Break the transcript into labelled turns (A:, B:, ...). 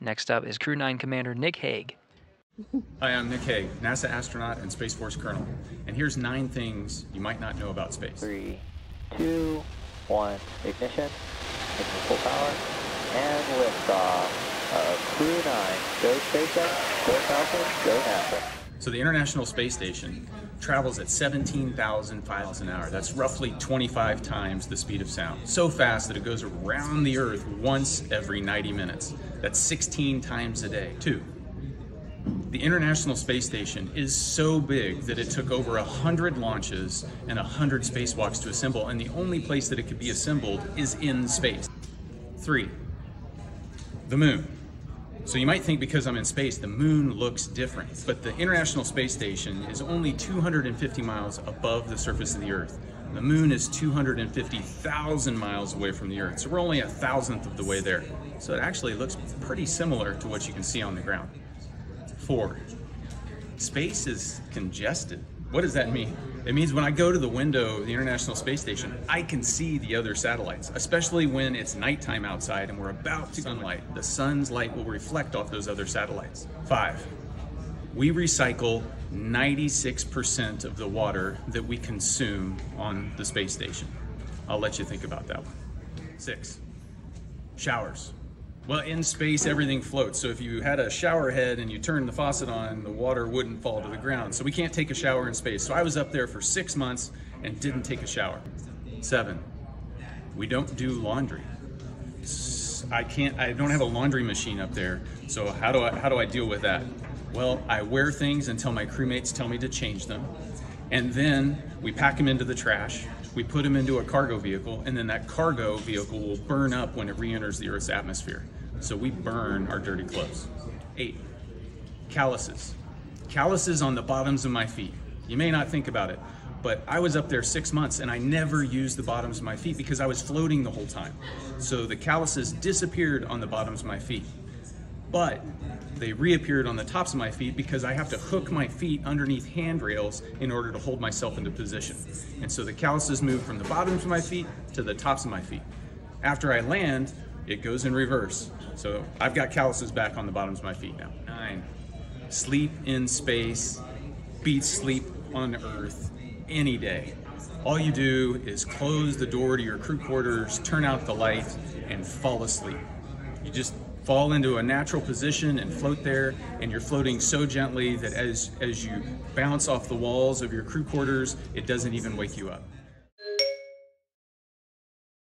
A: Next up is Crew 9 Commander Nick Hague.
B: Hi, I'm Nick Hague, NASA astronaut and Space Force colonel. And here's nine things you might not know about space.
C: Three, two, one, ignition, ignition full power, and liftoff of Crew 9. Go SpaceX, go Falcon, go NASA.
B: So the International Space Station travels at 17,000 miles an hour. That's roughly 25 times the speed of sound. So fast that it goes around the Earth once every 90 minutes. That's 16 times a day. Two, the International Space Station is so big that it took over 100 launches and 100 spacewalks to assemble, and the only place that it could be assembled is in space. Three, the moon. So you might think because I'm in space, the moon looks different, but the International Space Station is only 250 miles above the surface of the Earth. The moon is 250,000 miles away from the Earth, so we're only a thousandth of the way there. So it actually looks pretty similar to what you can see on the ground. Four, space is congested. What does that mean? It means when I go to the window of the International Space Station, I can see the other satellites, especially when it's nighttime outside and we're about to sunlight. The sun's light will reflect off those other satellites. Five, we recycle 96% of the water that we consume on the space station. I'll let you think about that one. Six, showers. Well, in space, everything floats. So if you had a shower head and you turned the faucet on, the water wouldn't fall to the ground. So we can't take a shower in space. So I was up there for six months and didn't take a shower. Seven, we don't do laundry. I can't, I don't have a laundry machine up there. So how do I, how do I deal with that? Well, I wear things until my crewmates tell me to change them. And then we pack them into the trash we put them into a cargo vehicle, and then that cargo vehicle will burn up when it re-enters the Earth's atmosphere. So we burn our dirty clothes. Eight, calluses. Calluses on the bottoms of my feet. You may not think about it, but I was up there six months and I never used the bottoms of my feet because I was floating the whole time. So the calluses disappeared on the bottoms of my feet. But they reappeared on the tops of my feet because I have to hook my feet underneath handrails in order to hold myself into position. And so the calluses move from the bottoms of my feet to the tops of my feet. After I land, it goes in reverse. So I've got calluses back on the bottoms of my feet now. Nine, sleep in space beats sleep on Earth any day. All you do is close the door to your crew quarters, turn out the light, and fall asleep. You just fall into a natural position and float there and you're floating so gently that as as you bounce off the walls of your crew quarters it doesn't even wake you up